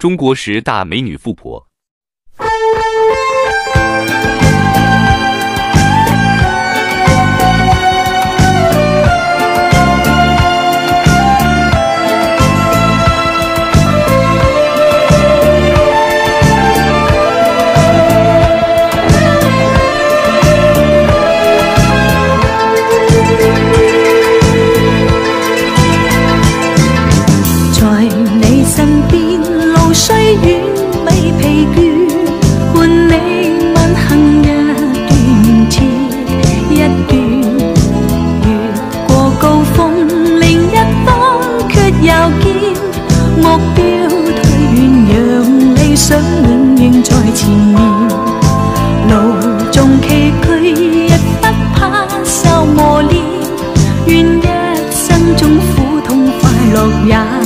中国十大美女富婆。疲倦，伴你漫行一段接，一段越过高峰，另一方却又见目标退远，让理想永远在前面。路纵崎岖，亦不怕受磨练，愿一生中苦痛快乐也。